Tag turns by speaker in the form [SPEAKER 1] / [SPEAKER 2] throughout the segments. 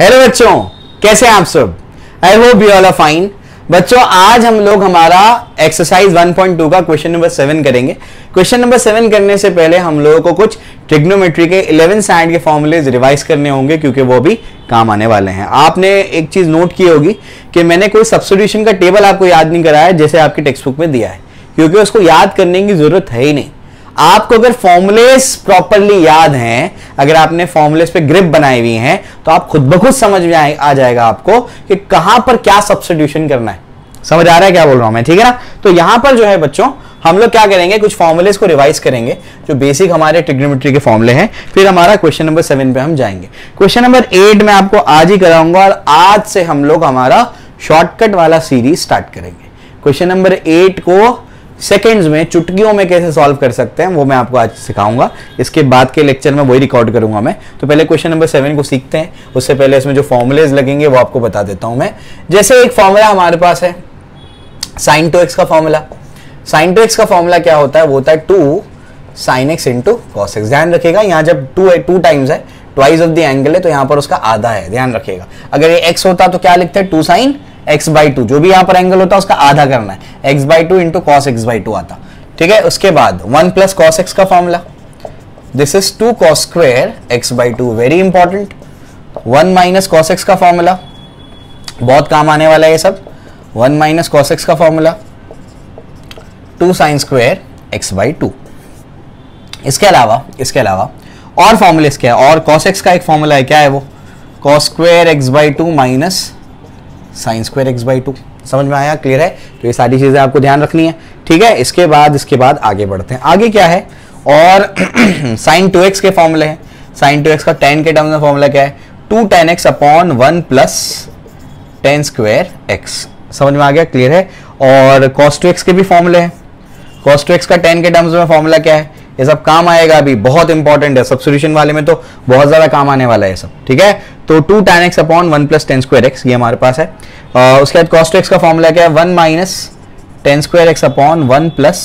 [SPEAKER 1] Hello बच्चों, कैसे हैं आप सब? I hope you all are fine बच्चों, आज हम लोग हमारा एक्सरसाइज 1.2 का क्वेश्चन नंबर सेवन करेंगे। क्वेश्चन नंबर सेवन करने से पहले हम लोगों को कुछ ट्रिग्नोमेट्री के इलेवन साइड के फॉर्मूलेज रिवाइज करने होंगे, क्योंकि वो भी काम आने वाले हैं। आपने एक चीज़ नोट की होगी कि मैंने कोई सब्सटीट्यूशन का टेबल आपको याद नहीं कराया, जैसे आपकी टेक्स्ट बुक में दिया है, क्योंकि उसको याद करने की ज़रूरत है ही नहीं। आपको अगर फॉर्मुलेस प्रॉपरली याद हैं, अगर आपने फॉर्मुलेस पे ग्रिप बनाई हुई हैं तो आप खुद ब खुद समझ में आ जाएगा आपको कि कहाँ पर क्या सब्सटीट्यूशन करना है। समझ आ रहा है क्या बोल रहा हूँ मैं? ठीक है ना? तो यहाँ पर जो है बच्चों, हम लोग क्या करेंगे, कुछ फॉर्मुलेस को रिवाइज करेंगे, जो बेसिक हमारे ट्रिग्नोमेट्री के फॉर्मुले हैं, फिर हमारा क्वेश्चन नंबर सेवन पे हम जाएँगे। क्वेश्चन नंबर एट में आपको आज ही कराऊँगा और आज से हम लोग हमारा शॉर्टकट वाला सीरीज़ स्टार्ट करेंगे। क्वेश्चन नंबर एट को सेकेंड्स में चुटकियों में कैसे सॉल्व कर सकते हैं, वो मैं आपको आज सिखाऊँगा। इसके बाद के लेक्चर में वही रिकॉर्ड करूँगा मैं। तो पहले क्वेश्चन नंबर सेवन को सीखते हैं। उससे पहले इसमें जो फॉर्मुलेज लगेंगे, वो आपको बता देता हूँ मैं। जैसे एक फॉर्मूला हमारे पास है साइन टू एक्स का फॉर्मूला साइन टू एक्स का फॉर्मूला क्या होता है? वो होता है two sine x into cos x ध्यान रखेगा यहाँ जब टू है टू टाइम्स है ट्वाइस ऑफ़ द एंगल है तो यहाँ पर उसका आधा है। ध्यान रखेगा अगर ये एक्स होता तो क्या लिखते हैं? Two sine x by two जो भी यहाँ पर एंगल होता है, उसका आधा करना है। X by two into cos x by two आता। ठीक है? उसके बाद वन प्लस कॉस एक्स का formula this is two cos square x by two very important one minus cos x का फॉर्मूला बहुत काम आने वाला है ये सब। वन माइनस कॉस एक्स का formula two sine square x by two इसके अलावा इसके अलावा और फॉर्मूले है और कॉस एक्स का एक फॉर्मूला है, क्या है वो? Cos square x by two minus sine square x by two. समझ में आया? क्लियर है? तो ये सारी चीज़ें आपको ध्यान रखनी है। ठीक है? इसके बाद इसके बाद आगे बढ़ते हैं। आगे क्या है? और साइन टू एक्स के फॉर्मूले हैं। साइन टू एक्स का टेन के टर्म्स में फॉर्मूला क्या है? Two tan x upon one plus tan square x. समझ में आ गया? क्लियर है? और कॉस टू एक्स के भी फॉर्मूले हैं। कॉस टू एक्स का टेन के टर्म्स में फॉर्मूला क्या है? ये सब काम आएगा अभी बहुत इंपॉर्टेंट है सब्सटीट्यूशन वाले में तो बहुत ज़्यादा काम आने वाला है सब ठीक है? तो two tan x upon one plus tan square x ये हमारे पास है। uh, उसके बाद कॉस्ट एक्स का फॉर्मूला क्या है? One minus tan square x upon one plus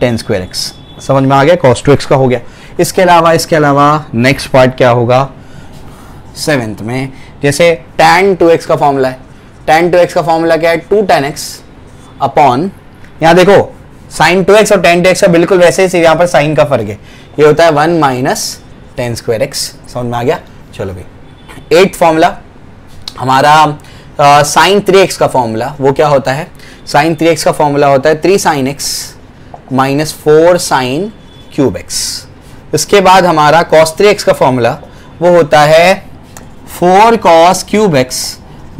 [SPEAKER 1] tan square x समझ में आ गया? कॉस्ट टू एक्स का हो गया। इसके अलावा इसके अलावा नेक्स्ट पार्ट क्या होगा? सेवेंथ में जैसे टेन टू एक्स का फॉर्मूला है। टेन टू एक्स का फॉर्मूला क्या है? टू टेन एक्स अपॉन यहाँ देखो साइन टू एक्स और टेन टू एक्स का बिल्कुल वैसे ही यहाँ पर साइन का फ़र्क है। ये होता है one minus tan square x. समझ में आ गया? चलो भाई। एट फॉर्मूला हमारा साइन थ्री एक्स का फॉर्मूला वो क्या होता है? साइन थ्री एक्स का फॉर्मूला होता है three sine x minus four sine cube x. इसके बाद हमारा कॉस थ्री एक्स का फॉर्मूला वो होता है four cos cube x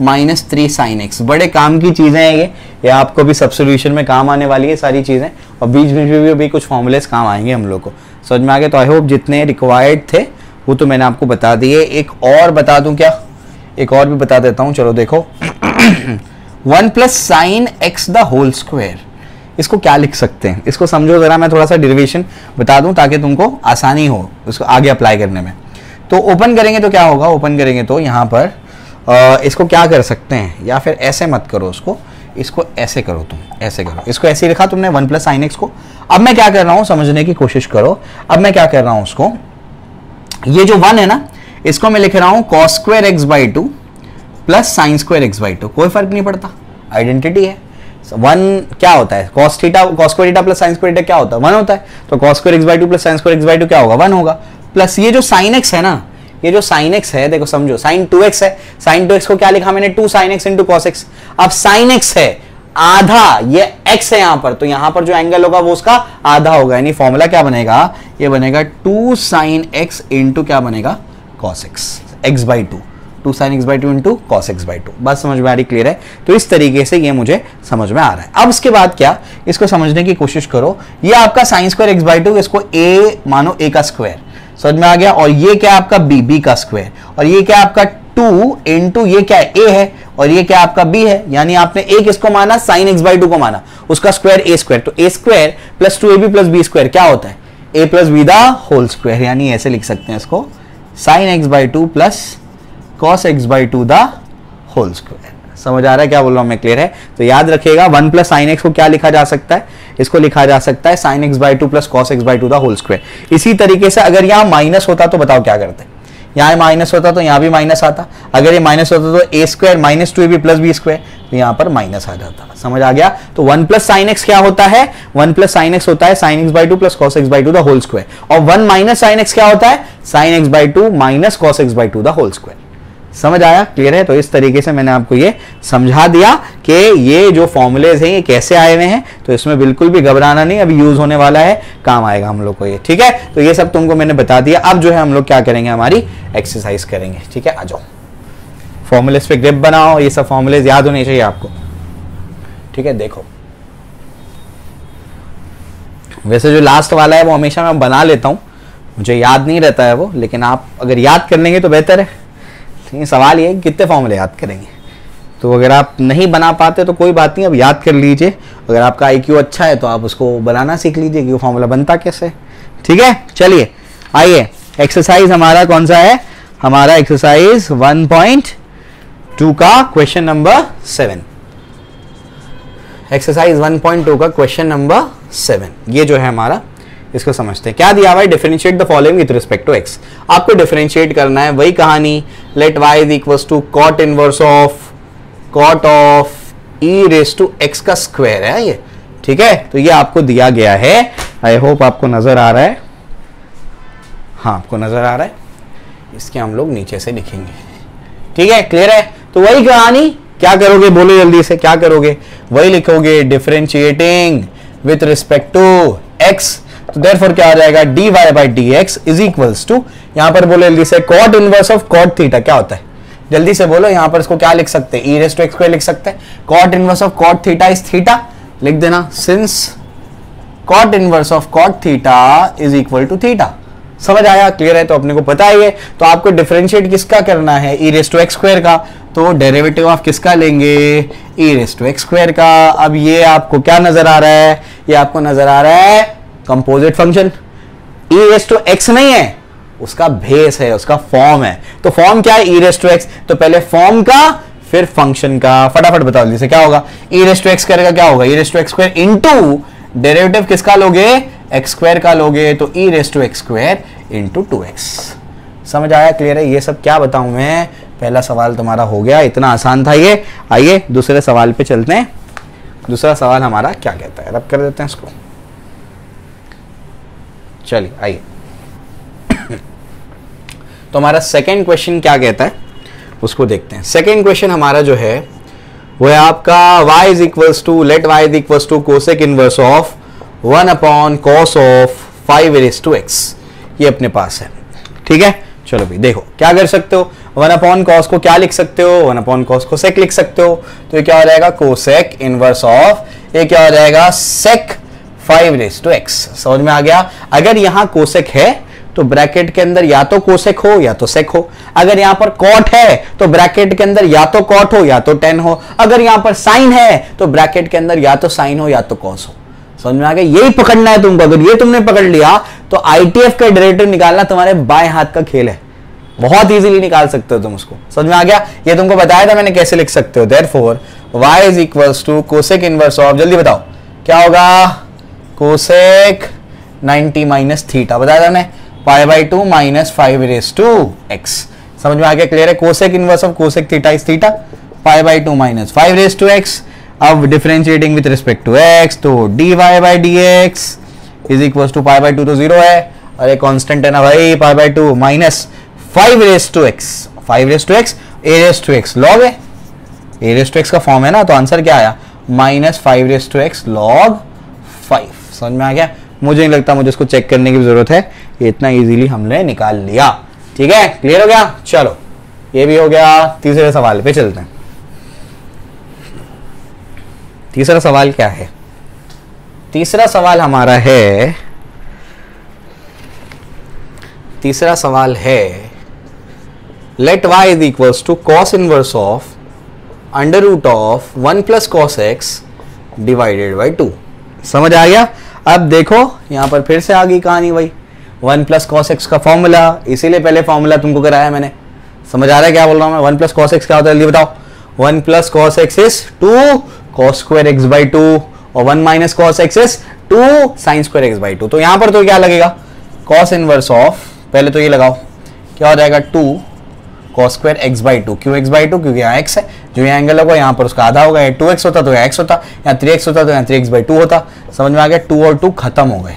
[SPEAKER 1] minus three sine x. बड़े काम की चीज़ें हैं ये। ये आपको भी सब सोल्यूशन में काम आने वाली है सारी चीज़ें और बीच बीच में भी, भी कुछ फॉर्मूलेस काम आएँगे हम लोग को। समझ में आ गया? तो आई होप जितने रिक्वायर्ड थे वो तो मैंने आपको बता दिए। एक और बता दूँ क्या? एक और भी बता देता हूँ चलो देखो। One plus sine x the whole square इसको क्या लिख सकते हैं? इसको समझो जरा मैं थोड़ा सा डिरिवेशन बता दूँ ताकि तुमको आसानी हो उसको आगे अप्लाई करने में। तो ओपन करेंगे तो क्या होगा? ओपन करेंगे तो यहाँ पर आ, इसको क्या कर सकते हैं? या फिर ऐसे मत करो उसको। इसको ऐसे करो तुम, ऐसे करो। इसको ऐसे लिखा तुमने, वन प्लस साइन एक्स को। अब मैं क्या कर रहा हूँ, समझने की कोशिश करो। अब मैं क्या कर रहा हूँ उसको? ये जो वन है ना, इसको मैं लिख रहा हूँ cos square x by two plus sine square x by two कोई फ़र्क नहीं पड़ता। आइडेंटिटी है। वन क्या होता है? Cos theta cos theta plus sine square क्या होता है? वन होता है। तो cos square x by two plus sine square x by two क्या होगा? वन होगा। प्लस ये जो साइन एक्स है ना ये जो साइन एक्स है, देखो समझो साइन टू एक्स है। साइन टू एक्स को क्या लिखा मैंने? Two sine x into cos x अब साइन एक्स है, आधा, ये x है यहाँ पर तो यहाँ पर जो एंगल होगा वो उसका आधा होगा। यानी फॉर्मूला क्या बनेगा? ये बनेगा टू साइन एक्स इंटू क्या बनेगा? Cos x x by two two sine x by two into cos x by two बस समझ में आ रही क्लियर है? तो इस तरीके से ये मुझे समझ में आ रहा है। अब इसके बाद क्या? इसको समझने की कोशिश करो। ये आपका sine square x by two इसको ए मानो ए का स्क्वायर समझ में आ गया? और ये क्या आपका बी बी का स्क्वायर और ये क्या आपका टू इंटू ये क्या ए है? और ये क्या आपका बी है? यानी आपने एक इसको माना? साइन एक्स बाई टू को माना। उसका स्क्वायर ए स्क्वायर तो a square plus two a b plus b square क्या होता है? A plus b the whole square यानी ऐसे लिख सकते हैं इसको। Sine x by two plus cos x by two the whole square समझ आ रहा है, क्या बोल रहा हूँ मैं क्लियर है? तो याद रखिएगा, वन प्लस साइन एक्स को क्या लिखा जा सकता है? इसको लिखा जा सकता है sine x by two plus cos x by two the whole square इसी तरीके से अगर यहाँ माइनस होता तो बताओ क्या करते? यहाँ माइनस होता तो यहाँ भी माइनस आता। अगर ये माइनस होता तो a square minus two b plus b square तो यहाँ पर माइनस आ जाता। समझ आ गया? तो वन प्लस साइन एक्स क्या होता है? वन प्लस साइन एक्स होता है sine x by two plus cos x by two the whole square और वन माइनस साइन एक्स क्या होता है? Sine x by two minus cos x by two the whole square समझ आया? Clear है? तो इस तरीके से मैंने आपको ये समझा दिया कि ये जो फॉर्मुलेज हैं, ये कैसे आए हुए हैं तो इसमें बिल्कुल भी घबराना नहीं, अभी यूज़ होने वाला है, काम आएगा हम लोग को ये, ठीक है? तो ये सब तुमको मैंने बता दिया। अब जो है हम लोग क्या करेंगे? हमारी एक्सरसाइज करेंगे, ठीक है? आ जाओ। फॉर्मुलेज पे ग्रिप बनाओ, ये सब फॉर्मुलेज याद होने चाहिए आपको। ठीक है? देखो। वैसे जो लास्ट वाला है, वो हमेशा मैं बना लेता हूँ। मुझे याद नहीं रहता है वो, लेकिन आप अगर याद कर लेंगे तो बेहतर है। है सवाल ये कितने फॉर्मूले याद करेंगे? तो अगर आप नहीं बना पाते तो कोई बात नहीं, अब याद कर लीजिए। अगर आपका आईक्यू अच्छा है तो आप उसको बनाना सीख लीजिए कि वो फॉर्मूला बनता कैसे ठीक है? चलिए, आइए। एक्सरसाइज हमारा कौन सा है? हमारा एक्सरसाइज 1.2 का क्वेश्चन नंबर सेवन एक्सरसाइज 1.2 का क्वेश्चन नंबर सेवन ये जो है हमारा इसको समझते हैं। क्या दिया हुआ है? Differentiate the following with respect to x आपको डिफरेंशिएट करना है वही कहानी let y is equal to cot inverse of cot of e raise to x का स्क्वायर है ये। ठीक है? तो ये आपको दिया गया है। आई होप आपको नज़र आ रहा है। हाँ आपको नज़र आ रहा है। इसके हम लोग नीचे से लिखेंगे। ठीक है? क्लियर है? तो वही कहानी, क्या करोगे? बोलो जल्दी से, क्या करोगे? वही लिखोगे differentiating with respect to x तो देर क्या आ जाएगा? D y by d x is equals to यहाँ पर बोलो जल्दी से cot inverse of cot theta क्या होता है? जल्दी से बोलो, यहाँ पर इसको क्या लिख सकते हैं? ई रेस टू एक्स लिख सकते हैं। Cot inverse of cot theta is theta लिख देना। Since cot inverse of cot theta is equal to theta समझ आया? क्लियर है? तो अपने को पता ही है। तो आपको डिफरेंशिएट किसका करना है? E raise to x square का। तो डेरिवेटिव ऑफ़ किसका लेंगे? E raise to x square का। अब ये आपको क्या नज़र आ रहा है? ये आपको नज़र आ रहा है composite function e raise to x नहीं है, उसका बेस है, उसका फॉर्म है। तो फॉर्म क्या है? ई रेस टू एक्स तो पहले फॉर्म का, फिर फ़ंक्शन का। फटाफट बताओ जैसे क्या होगा? ई रेस टू एक्स करेगा क्या होगा? E raise to x square into derivative किसका लोगे? एक्स स्क्वायर का लोगे। तो e raise to x square into two x समझ आया? क्लियर है? ये सब क्या बताऊँ मैं? पहला सवाल तुम्हारा हो गया। इतना आसान था ये। आइए, दूसरे सवाल पे चलते हैं। दूसरा सवाल हमारा क्या कहता है? रब कर देते हैं इसको। चलिए, आइए। तो हमारा सेकेंड क्वेश्चन क्या कहता है, उसको देखते हैं। सेकेंड क्वेश्चन हमारा जो है, वो है आपका y is equals to let y is equals to cosec inverse of one upon cos of five raise to x ये अपने पास है। ठीक है? चलो भाई, देखो, क्या कर सकते हो? वन अपॉन कॉस को क्या लिख सकते हो? वन अपॉन कॉस को सेक लिख सकते हो। तो ये क्या हो जाएगा? कोसेक इनवर्स ऑफ़ ये क्या हो जाएगा? Sec five raise to x समझ में आ गया? अगर यहाँ कोसेक है तो ब्रैकेट के अंदर या तो कोसेक हो, या तो सेक हो. अगर यहाँ पर कॉट है तो ब्रैकेट के अंदर या तो कॉट हो, या तो टेन हो. अगर यहाँ पर साइन है तो ब्रैकेट के अंदर या तो साइन हो, या तो कॉस हो. समझ में आ गया? यही पकड़ना है तुमको. अगर ये तुमने पकड़ लिया तो आईटीएफ का डायरेक्टर निकालना तुम्हारे बाएँ हाथ का खेल है. बहुत इजीली निकाल सकते हो तुम उसको. समझ में आ गया? ये तुमको बताया था मैंने कैसे लिख सकते हो. Therefore y is equal to cosec inverse of जल्दी बताओ. क्या होगा? कोसेक 90 माइनस थीटा, बताया था pi by two minus five raise to x. समझ में आ गया क्लियर है? Cosec inverse of cosec theta is theta pi by two minus five raise to x. अब differentiating with respect to x तो d y by d x is equal to pi by two तो zero है। अरे constant है ना भाई, pi by two minus five raise to x. Five raise to x a raise to x log है? A raise to x का form है ना तो आंसर क्या आया? Minus five raise to x log five समझ में आ गया? मुझे नहीं लगता मुझे इसको चेक करने की ज़रूरत है। ये इतना इजीली हमने निकाल लिया। ठीक है? क्लियर हो गया? चलो। ये भी हो गया तीसरे सवाल पे चलते हैं। तीसरा सवाल क्या है? तीसरा सवाल हमारा है, तीसरा सवाल है let y is equals to cos inverse of under root of one plus cos x divided by two समझ आ गया? अब देखो, यहाँ पर फिर से आ गई कहानी भाई वन प्लस कॉस एक्स का फॉर्मूला इसीलिए पहले फॉर्मूला तुमको कराया मैंने। समझ आ रहा है क्या बोल रहा हूँ मैं? वन प्लस कॉस एक्स क्या होता है बताओ। One plus cos x is two cos square x by two और one minus cos x is two sine square x by two तो यहाँ पर तो क्या लगेगा? कॉस इनवर्स ऑफ़ पहले तो ये लगाओ। क्या हो जाएगा? Two cos square x by two क्यों एक्स बाई टू क्योंकि यहाँ एक्स है। जो यहाँ एंगल होगा यहाँ पर उसका आधा होगा। या टू एक्स होता तो यहाँ एक्स होता। यहाँ थ्री एक्स होता तो यहाँ थ्री एक्स बाई टू होता। समझ में आ गया? टू और टू खत्म हो गए।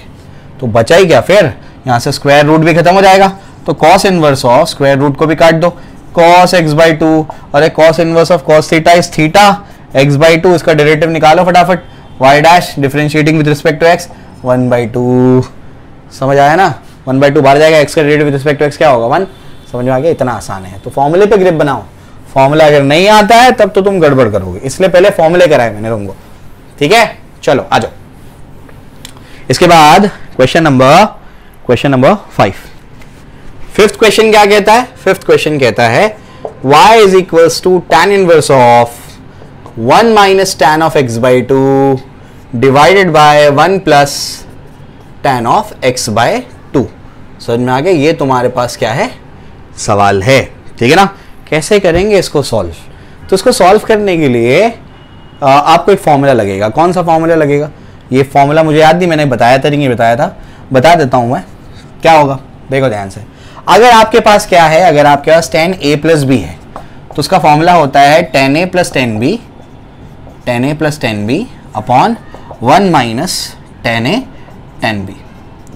[SPEAKER 1] तो बचा ही क्या? फिर यहाँ से स्क्वायर रूट भी खत्म हो जाएगा। तो cos inverse of square root को भी काट दो। कॉस एक्स बाई टू और cos inverse of cos theta is theta x by two इसका डेरिवेटिव निकालो फटाफट। Y dash differentiating with respect to x one by two समझ आया ना? वन बाई टू बाहर जाएगा। एक्स का derivative with respect to x क्या होगा? वन समझ में आ गया? इतना आसान है। तो फॉर्मूले पे ग्रिप बनाओ। फॉर्मूला अगर नहीं आता है, तब तो तुम गड़बड़ करोगे। इसलिए पहले फॉर्मूले कराए मैंने तुमको। ठीक है? चलो, आ जाओ। इसके बाद question number question number five fifth question क्या कहता है? फिफ्थ क्वेश्चन कहता है, y is equals to tan inverse of one minus tan of x by two divided by one plus tan of x by two समझ में आ गया? ये तुम्हारे पास क्या है? सवाल है। ठीक है ना? कैसे करेंगे इसको सॉल्व तो इसको सॉल्व करने के लिए आ, आपको एक फॉर्मूला लगेगा। कौन सा फॉर्मूला लगेगा? ये फॉर्मूला मुझे याद नहीं मैंने बताया था नहीं बताया था। बता देता हूँ मैं। क्या होगा? देखो ध्यान से। अगर आपके पास क्या है अगर आपके पास टेन ए प्लस बी है तो उसका फॉर्मूला होता है tan a plus tan b tan a plus tan b upon one minus tan a tan b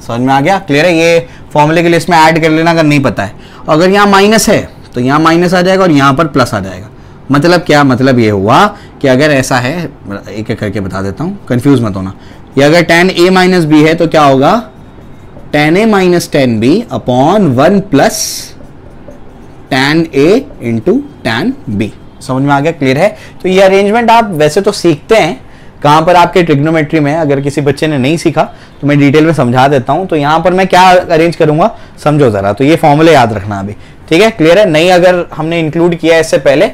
[SPEAKER 1] समझ में आ गया? क्लियर है? ये फॉर्मूले के लिए इसमें ऐड कर लेना अगर नहीं पता है। अगर यहाँ माइनस है तो यहाँ माइनस आ जाएगा और यहाँ पर प्लस आ जाएगा। मतलब क्या मतलब ये हुआ कि अगर ऐसा है, एक एक करके बता देता हूँ कंफ्यूज मत होना। ये अगर टेन ए माइनस बी है तो क्या होगा? Tan a minus tan b upon one plus tan a into tan b समझ में आ गया? क्लियर है? तो ये अरेंजमेंट आप वैसे तो सीखते हैं कहाँ पर आपके ट्रिग्नोमेट्री में अगर किसी बच्चे ने नहीं सीखा तो मैं डिटेल में समझा देता हूँ। तो यहाँ पर मैं क्या अरेंज करूँगा? समझो जरा तो ये फॉर्मूले याद रखना अभी। ठीक है? क्लियर है? नहीं, अगर हमने इंक्लूड किया इससे पहले,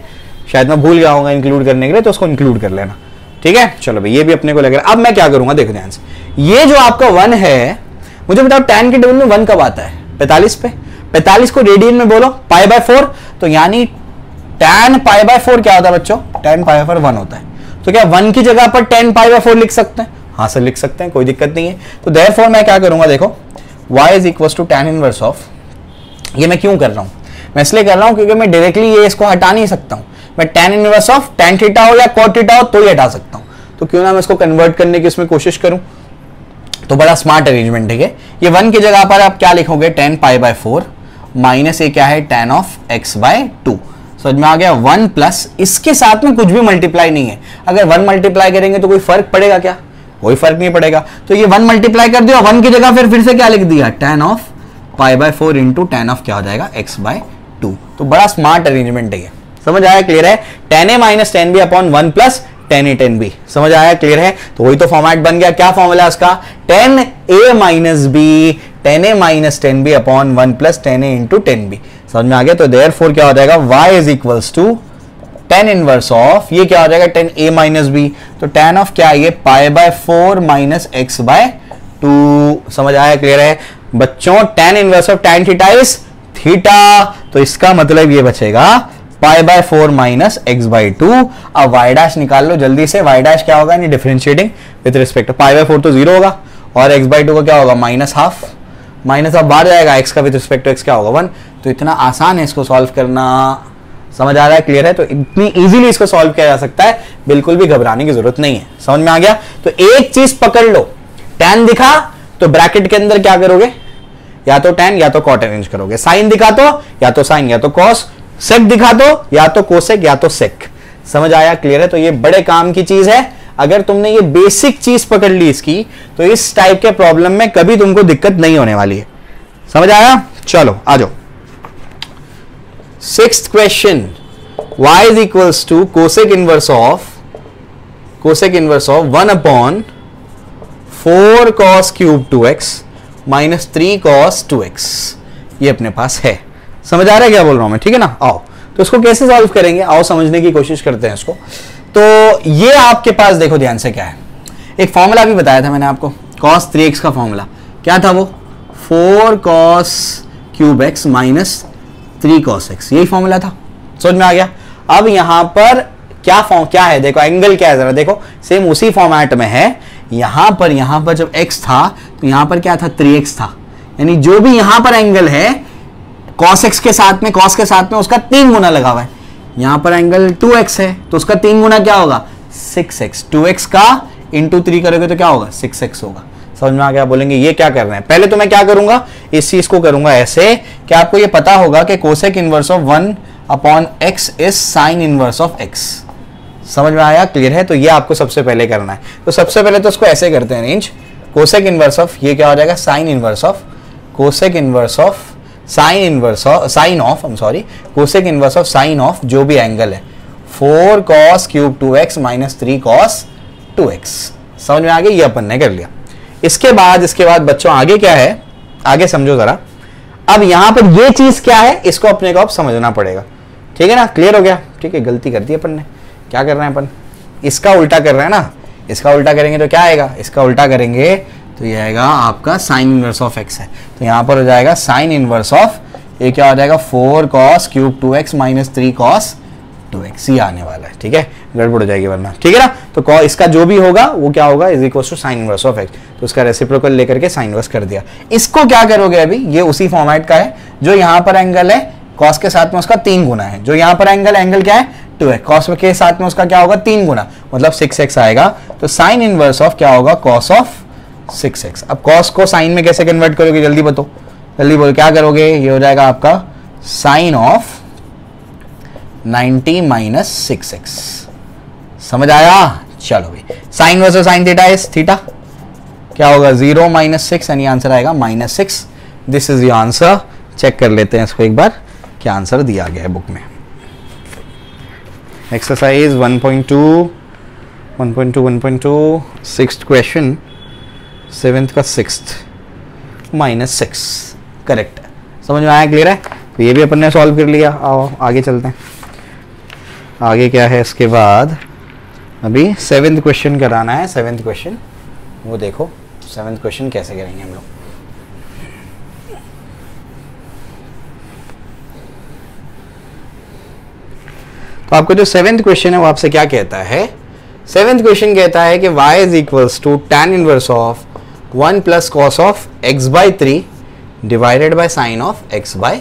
[SPEAKER 1] शायद मैं भूल गया हूँ इंक्लूड करने के लिए तो उसको इंक्लूड कर लेना। ठीक है? चलो भाई, ये भी अपने को लग रहा है। अब मैं क्या करूँगा? देखो ध्यान से। ये जो आपका वन है, मुझे बताओ टेन के टेबल में वन कब आता है? पैतालीस पे। पैतालीस को रेडियन में बोलो पाई बाय फोर तो यानी टेन पाई बाय फोर क्या होता है बच्चों? टेन पाई बाय वन होता है। तो क्या वन की जगह पर टेन पाई बाय फोर लिख सकते हैं? हाँ सर लिख सकते हैं, कोई दिक्कत नहीं है। तो देर फोर मैं क्या करूँगा, देखो, y is equal to tan inverse of ये मैं क्यों कर रहा हूँ? मैं इसलिए कर रहा हूँ क्योंकि मैं डायरेक्टली ये इसको हटा नहीं सकता हूँ। मैं tan inverse of tan theta हो या कॉट थीटा हो तो ही हटा सकता हूँ। तो क्यों ना मैं इसको कन्वर्ट करने की इसमें कोशिश करूँ? तो बड़ा स्मार्ट अरेंजमेंट है? ये वन की जगह पर आप क्या लिखोगे? Tan pi by four minus ये क्या है? Tan of x by two समझ में आ गया? वन प्लस इसके साथ में कुछ भी मल्टीप्लाई नहीं है। अगर वन मल्टीप्लाई करेंगे तो कोई फ़र्क पड़ेगा क्या? कोई फ़र्क नहीं पड़ेगा। तो ये वन मल्टीप्लाई कर दिया, वन की जगह फिर फिर से क्या लिख दिया? Tan of pi by four into tan of क्या हो जाएगा? एक्स बाय टू तो बड़ा स्मार्ट अरेंजमेंट है समझ आया क्लियर है? Tan a minus tan b upon one plus tan a tan b समझ आया क्लियर है? तो वही तो फॉर्मेट बन गया। क्या फॉर्मूला उसका? Tan a minus b tan a minus tan b upon one plus tan a into tan b समझ में आ गया? तो देयर फोर क्या हो जाएगा? Y is equals to tan inverse of ये क्या हो जाएगा? टेन ए माइनस बी तो टेन ऑफ़ क्या ये? Pi by four minus x by two समझ आया? क्लियर है? बच्चों tan inverse of tan theta is theta तो इसका मतलब ये बचेगा pi by four minus x by two अब वाई डैश निकाल लो जल्दी से। वाई डैश क्या होगा? Differentiating with respect pi by four तो ज़ीरो होगा। और एक्स बाई टू का क्या होगा? माइनस हाफ़ माइनस हाफ़ बाहर जाएगा। एक्स का विद रिस्पेक्ट टू एक्स क्या होगा? वन तो इतना आसान है इसको सॉल्व करना। समझ आ रहा है क्लियर है? तो इतनी इजीली इसको सॉल्व किया जा सकता है। बिल्कुल भी घबराने की ज़रूरत नहीं है। समझ में आ गया? तो एक चीज़ पकड़ लो। टेन दिखा तो ब्रैकेट के अंदर क्या करोगे? या तो टेन या तो कॉट अरेंज करोगे। साइन दिखा तो या तो साइन या तो कॉस सेक दिखा दो या तो कोसेक या तो सेक समझ आया? क्लियर है? तो ये बड़े काम की चीज़ है। अगर तुमने ये बेसिक चीज़ पकड़ ली इसकी तो इस टाइप के प्रॉब्लम में कभी तुमको दिक्कत नहीं होने वाली है। समझ आया? चलो, आ जाओ। Six question y equals to cosec inverse of cosec inverse of one upon four cos cube two x minus three cos two x ये अपने पास है। समझ आ रहा है क्या बोल रहा हूँ मैं? ठीक है ना? आओ। तो इसको कैसे सॉल्व करेंगे? आओ, समझने की कोशिश करते हैं इसको। तो ये आपके पास देखो, ध्यान से क्या है। एक फॉर्मूला भी बताया था मैंने आपको। कॉस थ्री एक्स का फॉर्मूला क्या था वो? Four cos cube x minus three cos x यही फॉर्मूला था। समझ में आ गया? अब यहाँ पर क्या फॉर्म क्या है? देखो एंगल क्या है जरा? देखो सेम उसी फॉर्मेट में है। यहाँ पर यहाँ पर जब एक्स था तो यहाँ पर क्या था? थ्री एक्स था। यानी जो भी यहाँ पर एंगल है कॉस एक्स के साथ में कॉस के साथ में उसका तीन गुना लगा हुआ है। यहाँ पर एंगल टू एक्स है तो उसका तीन गुना क्या होगा? सिक्स एक्स टू एक्स का इंटू थ्री करोगे तो क्या होगा? सिक्स एक्स होगा। समझ में आ गया, बोलेंगे, ये क्या कर रहे हैं? पहले तो मैं क्या करूँगा, इस चीज़ को करूँगा ऐसे कि आपको ये पता होगा कि cosec inverse of one upon x is sine inverse of x समझ में आया? क्लियर है? तो ये आपको सबसे पहले करना है। तो सबसे पहले तो उसको ऐसे करते हैं रेंज कोसेक इनवर्स ऑफ़ ये क्या हो जाएगा? Sine inverse of cosec inverse of sine inverse of sine of I sorry cosec inverse of sine of जो भी एंगल है। Four cos cube two x minus three cos two x समझ में आ गया? ये अपन ने कर लिया। इसके बाद इसके बाद बच्चों, आगे क्या है? आगे समझो जरा। अब यहाँ पर ये चीज़ क्या है? इसको अपने को अब समझना पड़ेगा। ठीक है ना? क्लियर हो गया? ठीक है, गलती कर दी अपन ने। क्या कर रहे हैं अपन? इसका उल्टा कर रहे हैं ना? इसका उल्टा करेंगे तो क्या आएगा? इसका उल्टा करेंगे तो ये आएगा आपका साइन इनवर्स ऑफ़ एक्स है। तो यहाँ पर हो जाएगा साइन इनवर्स ऑफ़ ये क्या हो जाएगा? Four cos cube two x minus three cos two x ये आने वाला है, ठीक है? गड़बड़ हो जाएगी वरना। ठीक है ना? तो इसका जो भी होगा, वो क्या होगा? Is equal to sine inverse of x तो उसका रेसिप्रोकल लेकर के साइन इनवर्स कर दिया। इसको क्या करोगे अभी? ये उसी फॉर्मेट का है, जो यहाँ पर एंगल है कॉस के साथ में उसका तीन गुना है। जो यहाँ पर एंगल एंगल क्या है? टू है। कॉस के साथ में उसका क्या होगा? तीन गुना। मतलब सिक्स एक्स आएगा। तो साइन इनवर्स ऑफ़ क्या होगा? कॉस ऑफ़ सिक्स एक्स अब कॉस को साइन में कैसे कन्वर्ट करोगे? जल्दी बताओ। जल्दी बोलो। क्या करोगे? ये हो जाएगा आपका sine of 90 minus six x. समझ आया? चलो भाई। Sine versus sine theta is theta. क्या होगा? ज़ीरो माइनस सिक्स, यानी आंसर आएगा minus six. This is your answer check कर लेते हैं इसको एक बार। क्या आंसर दिया गया है बुक में? एक्सरसाइज 1.2 1.2 1.2 सिक्स क्वेश्चन सेवेंथ का सिक्स माइनस सिक्स करेक्ट समझ में आया? क्लियर है? तो ये भी अपन ने सॉल्व कर लिया। आओ, आगे चलते हैं। आगे क्या है इसके बाद? अभी सेवेंथ क्वेश्चन कराना है सेवेंथ क्वेश्चन वो देखो सेवेंथ क्वेश्चन कैसे करेंगे हम लोग? तो आपको जो सेवेंथ क्वेश्चन है, वो आपसे क्या कहता है? सेवेंथ क्वेश्चन कहता है कि y is equals to tan inverse of one plus cos of x by three divided by sine of x by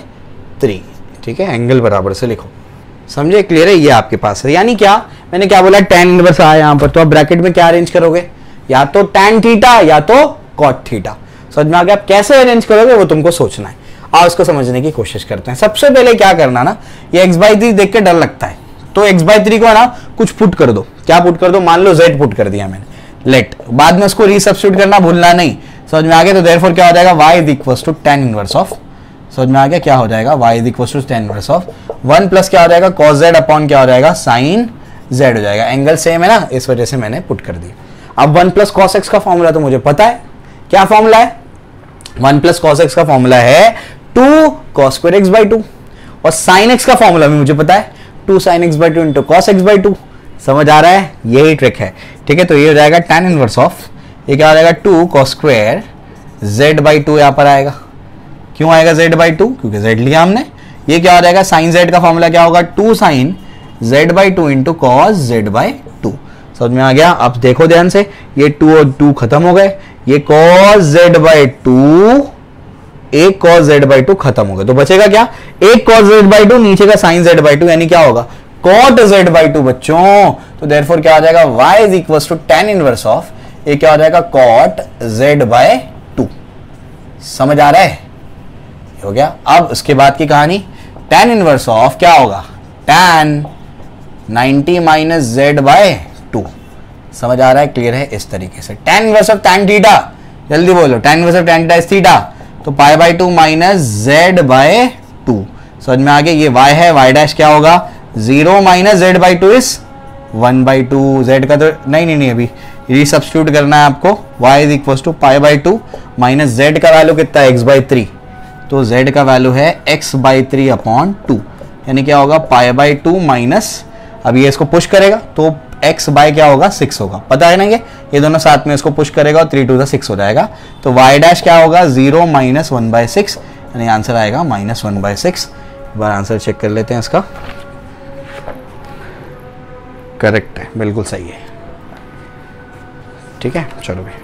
[SPEAKER 1] three ठीक है? एंगल बराबर से लिखो। समझे? क्लियर है? ये आपके पास है। यानी क्या? मैंने क्या बोला? टेन इनवर्स आया यहाँ पर। तो आप ब्रैकेट में क्या अरेंज करोगे? या तो टेन थीटा या तो कॉट थीटा समझ में आ गया? आप कैसे अरेंज करोगे? वो तुमको सोचना है। और उसको समझने की कोशिश करते हैं। सबसे पहले क्या करना ना, ये एक्स बाई थ्री देख के डर लगता है। तो एक्स बाई थ्री को ना, कुछ पुट कर दो। क्या पुट कर दो? मान लो जेड पुट कर दिया मैंने। लेट बाद में उसको रीसब्सिट्यूट करना भूलना नहीं। समझ में आ गया? तो देर क्या हो जाएगा? Y is equal to tan inverse of समझ में आ गया क्या हो जाएगा? Y is equal to tan inverse of one plus क्या हो जाएगा? कॉस जेड अपॉन क्या हो जाएगा? साइन जेड हो जाएगा। एंगल सेम है ना? इस वजह से मैंने पुट कर दिया। अब वन प्लस कॉस एक्स का फॉर्मूला तो मुझे पता है। क्या फॉर्मूला है? वन प्लस कॉस एक्स का फॉर्मूला है two cos square x by two और साइन एक्स का फॉर्मूला भी मुझे पता है। Two sine x by two into cos x by two समझ आ रहा है? यही ट्रिक है। ठीक है? तो ये हो जाएगा टेन इनवर्स ऑफ़ ये क्या हो जाएगा? Two cos square z by two यहाँ पर आएगा। क्यों आएगा जेड बाई टू क्योंकि जेड लिया हमने। ये क्या हो जाएगा? साइन जेड का फॉर्मूला क्या होगा? Two sine z by two into cos z by two समझ में आ गया? अब देखो ध्यान से। ये टू और टू खत्म हो गए। ये कॉस जेड बाई टू एक कॉस जेड बाई टू खत्म हो गए। तो बचेगा क्या? एक कॉस जेड बाई टू नीचे का साइन जेड बाई टू यानी क्या होगा? कॉट जेड बाई टू बच्चों। तो देर क्या हो जाएगा? Y is equal to tan inverse of ये क्या हो जाएगा? कॉट जेड बाय टू समझ आ रहा है? हो गया। अब उसके बाद की कहानी टेन इनवर्स ऑफ़ क्या होगा? Tan 90 minus z by two. समझ आ रहा है? क्लियर है? इस तरीके से। Tan inverse of tan theta जल्दी बोलो। Tan inverse of tan is theta तो pi by two minus z by two समझ में आ गया? ये y है, y डैश क्या होगा? Zero minus z by two is one by two z का तो नहीं नहीं नहीं, अभी रीसब्स्टिट्यूट करना है आपको। y is equal to pi by two minus z का वैल्यू कितना? है x बाई थ्री तो z का वैल्यू है x by three upon two यानी क्या होगा? पाई बाई टू माइनस अब ये इसको पुश करेगा तो x बाय क्या होगा? सिक्स होगा। पता है ना ये? ये दोनों साथ में इसको पुश करेगा और थ्री टू द सिक्स हो जाएगा। तो y डैश क्या होगा? Zero minus one by six यानी आंसर आएगा माइनस वन बाय सिक्स बार आंसर चेक कर लेते हैं इसका। करेक्ट है। बिल्कुल सही है। ठीक है? चलो भाई।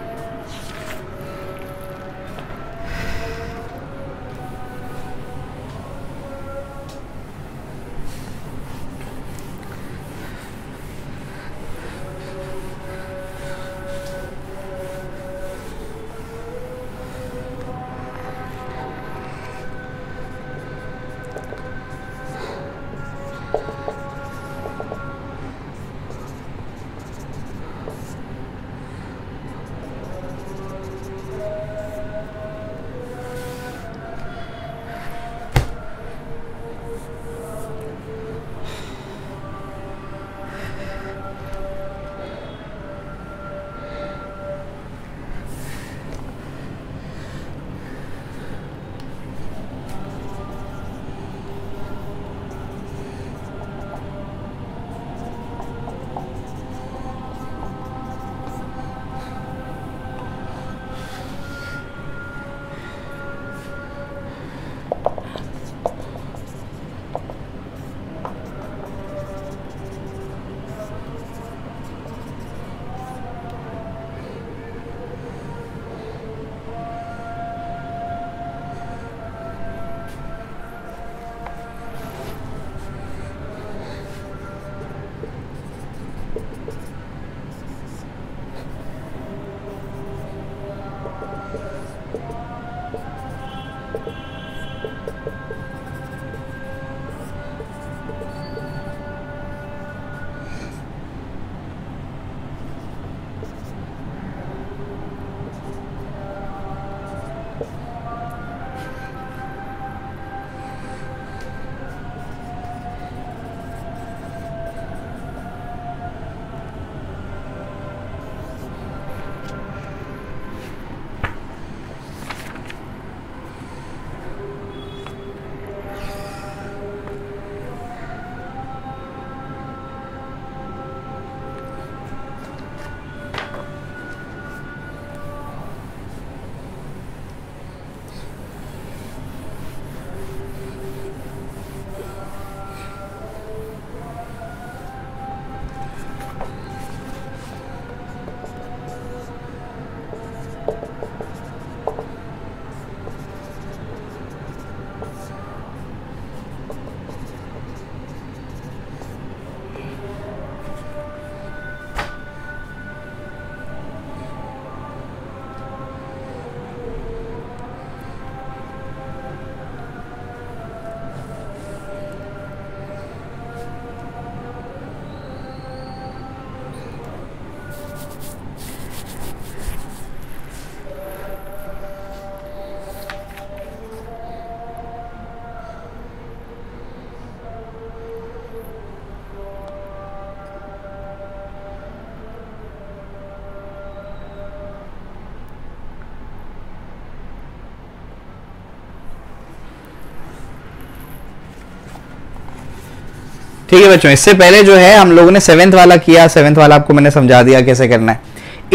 [SPEAKER 1] ठीक है बच्चों, इससे पहले जो है हम लोगों ने सेवेंथ वाला किया सेवेंथ वाला आपको मैंने समझा दिया कैसे करना है।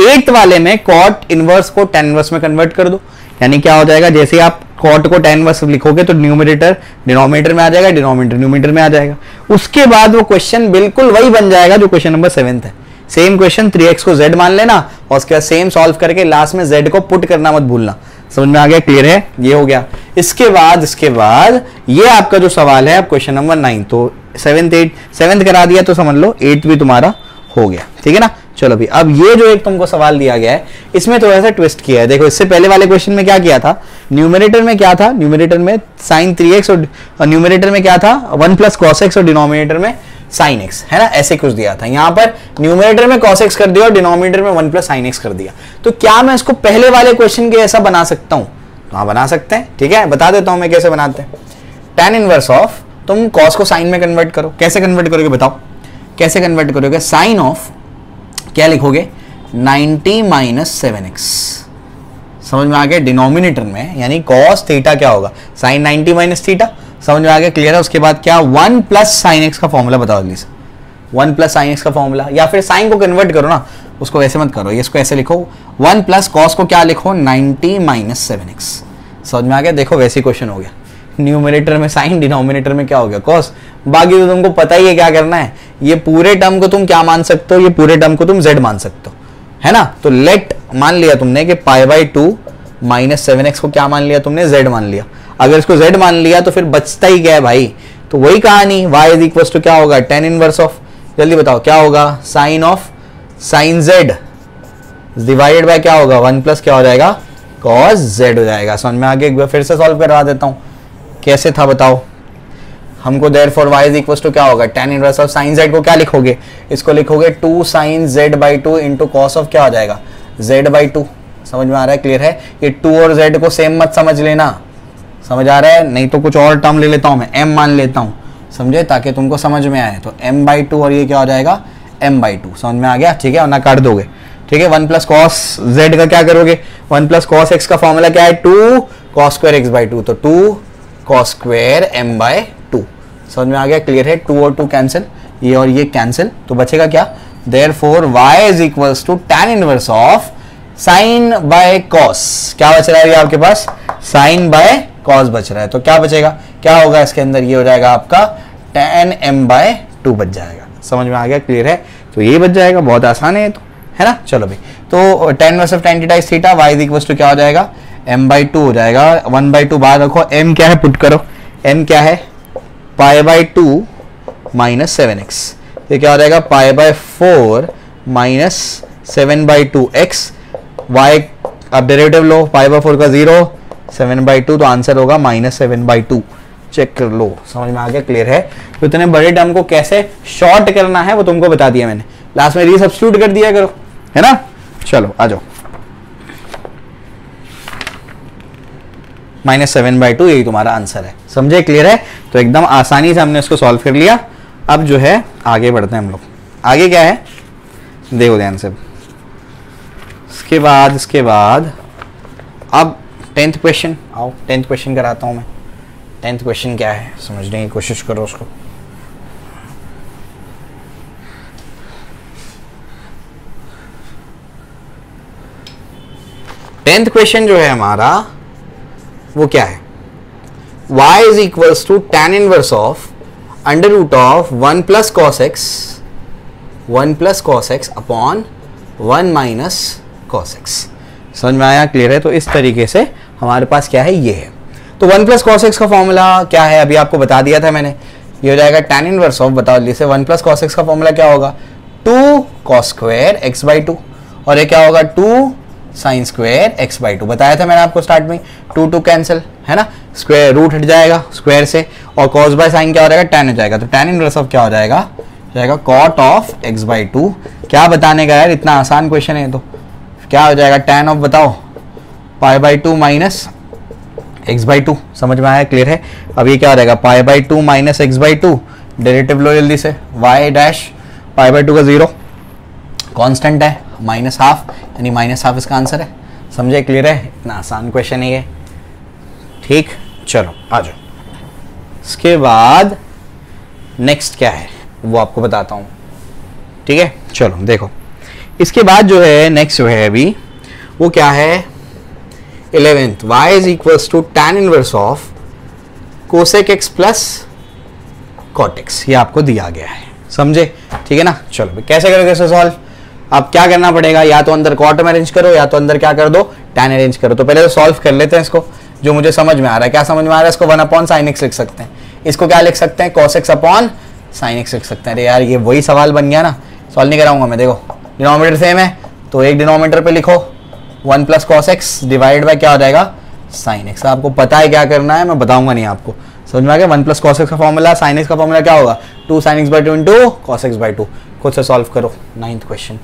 [SPEAKER 1] एट्थ वाले में कॉट इनवर्स को टेन इनवर्स में कन्वर्ट कर दो। यानी क्या हो जाएगा, जैसे आप कॉट को टेन वर्स लिखोगे तो न्यूमिनेटर डिनोमिनेटर में आ जाएगा डिनोमिनेटर न्यूमिनेटर में आ जाएगा। उसके बाद वो क्वेश्चन बिल्कुल वही बन जाएगा जो क्वेश्चन नंबर सेवेंथ है। सेम क्वेश्चन थ्री एक्स को जेड मान लेना और उसके बाद सेम सॉल्व करके लास्ट में जेड को पुट करना मत भूलना। समझ में आ गया क्लियर है? ये हो गया। इसके बाद इसके बाद ये आपका जो सवाल है, अब क्वेश्चन नंबर नाइन तो सेवेंथ एट सेवेंथ करा दिया तो समझ लो एट भी तुम्हारा हो गया। ठीक है ना? चलो भी अब ये जो एक तुमको सवाल दिया गया है, इसमें थोड़ा सा ट्विस्ट किया है। देखो, इससे पहले वाले क्वेश्चन में क्या किया था? न्यूमिनेटर में क्या था? न्यूमिनेटर में साइन थ्री एक्स और न्यूमिनेटर में क्या था? वन प्लस कॉस एक्स और डिनोमिनेटर में साइन एक्स है ना? ऐसे कुछ दिया था। यहाँ पर न्यूमिनेटर में कॉस एक्स कर दिया और डिनोमिनेटर में वन प्लस साइन एक्स कर दिया। तो क्या मैं इसको पहले वाले क्वेश्चन के ऐसा बना सकता हूँ? हाँ बना सकते हैं। ठीक है? बता देता हूँ मैं कैसे बनाते हैं। टेन इनवर्स ऑफ़ तुम कॉस को साइन में कन्वर्ट करो। कैसे कन्वर्ट करोगे बताओ? कैसे कन्वर्ट करोगे? साइन ऑफ़ क्या लिखोगे? 90 माइनस सेवन एक्स समझ में आ गया? डिनोमिनेटर में, यानी कॉस थीटा क्या होगा? साइन 90 माइनस थीटा समझ में आ गया? क्लियर है? उसके बाद क्या? वन प्लस साइन एक्स का फॉर्मूला बताओ जल्दी से। वन प्लस साइन एक्स का फॉर्मूला या फिर साइन को कन्वर्ट करो ना, उसको ऐसे मत करो। इसको ऐसे लिखो। वन प्लस कॉस को क्या लिखो? 90 माइनस सेवन एक्स समझ में आ गया? देखो, वैसे क्वेश्चन हो गया। न्यूमिनेटर में साइन डिनोमिनेटर में क्या हो गया? कॉस बाकी तो तुमको पता ही है क्या करना है। ये पूरे टर्म को तुम क्या मान सकते हो? ये पूरे टर्म को तुम जेड मान सकते हो। है ना? तो लेट मान लिया तुमने कि pi by two minus seven x को क्या मान लिया तुमने? जेड मान लिया। अगर इसको जेड मान लिया तो फिर बचता ही क्या है भाई? तो वही कहानी वाई इज़ इक्वल टू क्या होगा? टेन इनवर्स ऑफ़ जल्दी बताओ, क्या होगा? Sine of sine z divided by क्या होगा? वन प्लस क्या हो जाएगा? कॉस जेड हो जाएगा। समझ में आगे फिर से सॉल्व करवा देता हूँ। कैसे था बताओ? हमको therefore y is equal to क्या होगा? Tan inverse of sine z को क्या लिखोगे? इसको लिखोगे two sine z by two into cos of क्या हो जाएगा? जेड बाई टू समझ में आ रहा है? क्लियर है? ये टू और जेड को सेम मत समझ लेना। समझ आ रहा है? नहीं तो कुछ और टर्म ले लेता हूँ मैं। एम मान लेता हूँ। समझे? ताकि तुमको समझ में आए। तो एम बाई टू और ये क्या हो जाएगा? एम बाई टू समझ में आ गया? ठीक है? और ना काट दोगे। ठीक है? वन प्लस कॉस जेड का क्या करोगे? वन प्लस कॉस एक्स का फॉर्मूला क्या है? Two cos square x by two तो two cos square m by two समझ में आ गया? क्लियर है? टू और टू कैंसिल ये और ये कैंसिल तो बचेगा क्या? Therefore y is equals to tan inverse of sine by cos क्या बच रहा है ये आपके पास? साइन बाय कॉस बच रहा है। तो क्या बचेगा? क्या होगा इसके अंदर? ये हो जाएगा आपका टेन एम बाय टू बच जाएगा। समझ में आ गया? क्लियर है? तो ये बच जाएगा। बहुत आसान है तो। है ना? चलो भाई। तो tan inverse of tan theta y equal to क्या हो जाएगा? एम बाई टू हो जाएगा। वन बाई टू बाद रखो। एम क्या है? पुट करो। एम क्या है? Pi by two minus seven x ये क्या हो जाएगा? Pi by four minus seven by two x y अब डेरिवेटिव लो। पाई बाय फोर का ज़ीरो सेवन बाई टू तो आंसर होगा minus seven by two check कर लो। समझ में आ गया? क्लियर है? तो इतने बड़े टर्म को कैसे शॉर्ट करना है वो तुमको बता दिया मैंने। लास्ट में रीसब्स्टिट्यूट कर दिया करो। है ना? चलो, आ जाओ। माइनस सेवन बाई टू यही तुम्हारा आंसर है। समझे? क्लियर है? तो एकदम आसानी से हमने इसको सॉल्व कर लिया। अब जो है, आगे बढ़ते हैं हम लोग। आगे क्या है? देखो ध्यान से। इसके बाद इसके बाद, अब टेंथ क्वेश्चन आओ टेंथ क्वेश्चन कराता हूँ मैं। टेंथ क्वेश्चन क्या है? समझने की कोशिश करो उसको। टेंथ क्वेश्चन जो है हमारा वो क्या है? Y is equals to tan inverse of under root of one plus cos x one plus cos x upon one minus cos x समझ में आया? क्लियर है? तो इस तरीके से हमारे पास क्या है? ये है। तो वन प्लस कॉस एक्स का फॉर्मूला क्या है? अभी आपको बता दिया था मैंने। ये हो जाएगा टेन इनवर्स ऑफ़ बताओ जैसे वन प्लस कॉस एक्स का फॉर्मूला क्या होगा? Two cos square x by two और ये क्या होगा? Two sine square x by two. बताया था मैंने आपको स्टार्ट में, टू टू कैंसिल, है ना? स्क्वेयर रूट हट जाएगा स्क्वेयर से, और कॉस बाय साइन क्या हो जाएगा? टेन हो जाएगा। तो टेन इनवर्स ऑफ़ क्या हो जाएगा? जाएगा cot of x by two क्या बताने का यार, इतना आसान क्वेश्चन है तो। क्या हो जाएगा? टेन ऑफ़ बताओ। Pi by two minus x by two समझ में आया? क्लियर है? अब ये क्या हो जाएगा? Pi by two minus x by two derivative लो जल्दी से। Y dash pi by two का ज़ीरो कांस्टेंट है। माइनस हाफ़ यानी माइनस हाफ़ इसका आंसर है। समझे? क्लियर है? इतना आसान क्वेश्चन है ये। ठीक? चलो, आ जाओ। इसके बाद नेक्स्ट क्या है? वो आपको बताता हूँ। ठीक है? चलो, देखो। इसके बाद जो है नेक्स्ट जो है अभी, वो क्या है? Eleventh y is equals to tan inverse of cosec x plus cot x ये आपको दिया गया है। समझे? ठीक है ना? चलो, कैसे करोगे सॉल्व अब क्या करना पड़ेगा? या तो अंदर क्वार्टर अरेंज करो, या तो अंदर क्या कर दो? टेन अरेंज करो। तो पहले तो सॉल्व कर लेते हैं इसको, जो मुझे समझ में आ रहा है। क्या समझ में आ रहा है? इसको वन अपॉन साइन एक्स लिख सकते हैं। इसको क्या लिख सकते हैं? Cos x upon sine x लिख सकते हैं। अरे यार, ये वही सवाल बन गया ना। सॉल्व नहीं कराऊँगा मैं, देखो। डिनोमीटर सेम है। तो एक डिनोमीटर पे लिखो। One plus cos x divide by क्या हो जाएगा? साइन एक्स आपको पता है क्या करना है? मैं बताऊँगा नहीं आपको। समझ में आ गया? वन प्लस कॉस एक्स का फॉर्मूला साइन एक्स का फॉर्मूला क्या होगा? Two sine x by two into cos x by two खुद से सॉल्व करो। Ninth question